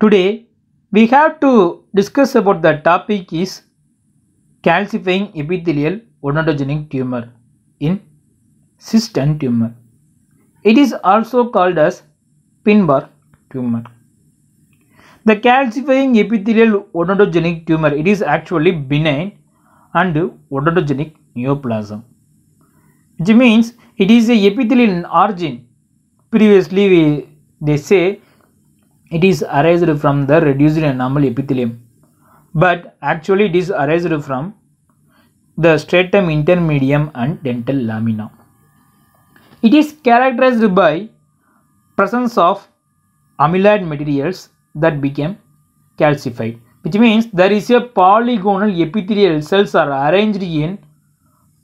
Today we have to discuss about the topic is calcifying epithelial odontogenic tumor in cyst and tumor. It is also called as Pindborg tumor. The calcifying epithelial odontogenic tumor it is actually benign and odontogenic neoplasm which means it is a epithelial in origin. Previously we they say it is arised from the reduced enamel epithelium but actually it is arised from the stratum intermedium and dental lamina. It is characterized by presence of amyloid materials that became calcified. Which means there is a polygonal epithelial cells are arranged in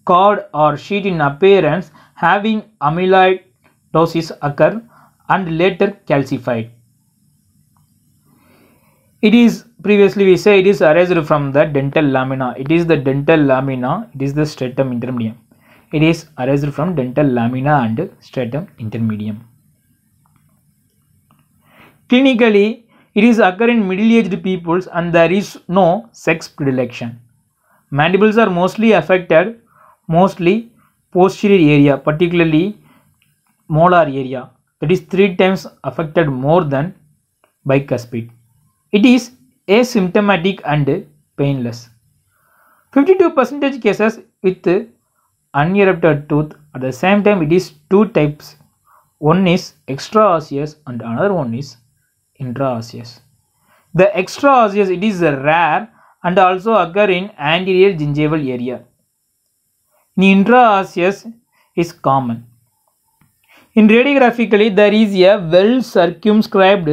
cord or sheet in appearance having amyloidosis occur and later calcified. It is previously we say it is arised from the dental lamina. It is the dental lamina. It is the stratum intermedium. It is arised from dental lamina and stratum intermedium. Clinically, it is occur in middle-aged peoples and there is no sex predilection. Mandibles are mostly affected, mostly posterior area, particularly molar area. That is three times affected more than bicuspid. It is asymptomatic and painless. 52% cases with unerupted tooth. At the same time, it is two types. One is extraosseous and another one is intraosseous. The extraosseous it is rare and also occur in anterior gingival area. The intraosseous is common. In radiographically, there is a well circumscribed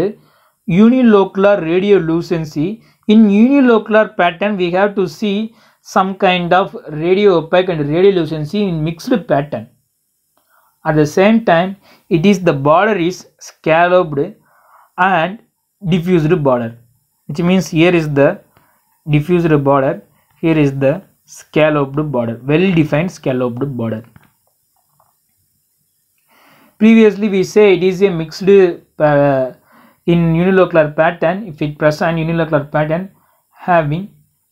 unilocular radiolucency. In unilocular pattern, we have to see some kind of radio opaque and radiolucency in mixed pattern. At the same time, it is the border is scalloped and diffused border which means here is the diffused border here is the scalloped border. Well defined scalloped border. Previously we say it is a mixed uh, in unilocular pattern. If it present unilocular pattern having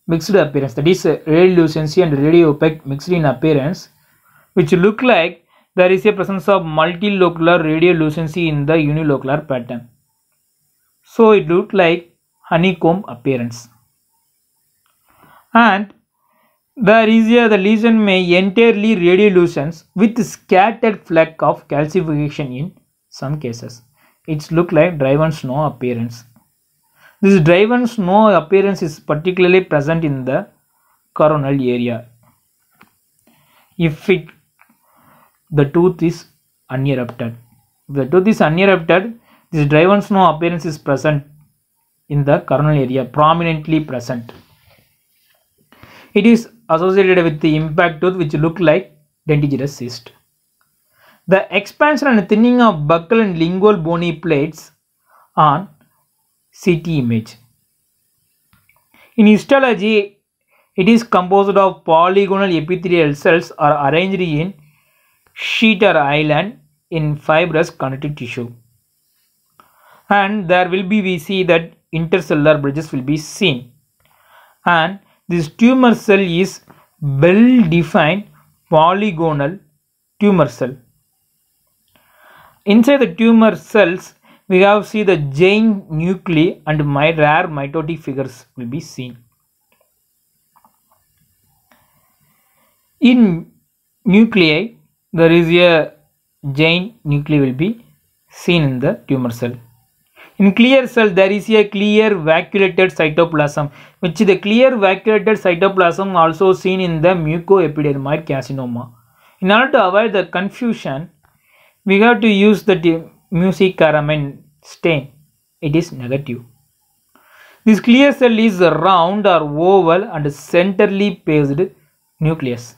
mixed appearance. That is radiolucency and radio opaque mixed in appearance which look like there is a presence of multilocular radiolucency in the unilocular pattern. So it looked like honeycomb appearance. And a the lesion may entirely radiolucence with scattered fleck of calcification in some cases. It's look like driven snow appearance. This driven snow appearance is particularly present in the coronal area. If it the tooth is unerupted if the tooth is unerupted this driven snow appearance is present in the coronal area, prominently present. It is associated with the impact tooth which look like dentigerous cyst. The expansion and thinning of buccal and lingual bony plates on CT image. In histology, it is composed of polygonal epithelial cells are arranged in sheet or island in fibrous connective tissue and there will be we see that intercellular bridges will be seen and this tumor cell is well defined polygonal tumor cell. Inside the tumor cells we have see the giant nuclei and my rare mitotic figures will be seen. In nuclei there is a giant nuclei will be seen in the tumor cell in clear cell, there is a clear vacuolated cytoplasm, which the clear vacuolated cytoplasm also seen in the mucoepidermoid carcinoma. In order to avoid the confusion, we have to use the mucicarmine stain. It is negative. This clear cell is round or oval and centrally paced nucleus.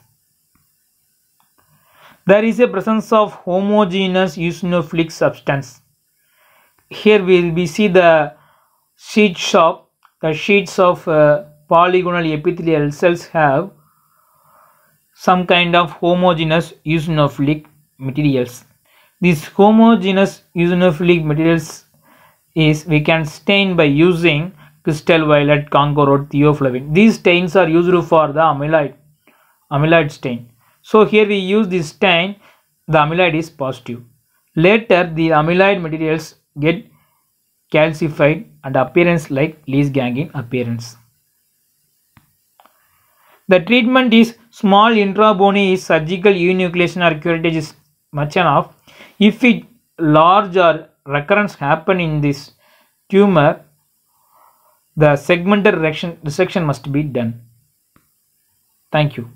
There is a presence of homogeneous eosinophilic substance here we, we see the sheets of the sheets of uh, polygonal epithelial cells have some kind of homogeneous eosinophilic materials. These homogeneous eosinophilic materials is we can stain by using crystal violet, Congo red, thioflavine. These stains are used for the amyloid, amyloid stain. So here we use this stain, the amyloid is positive. Later the amyloid materials get calcified and appearance like Liesegang ring appearance. The treatment is small intrabony is surgical enucleation or curettage is much enough. If it large or recurrence happen in this tumor, the segmental resection must be done. Thank you.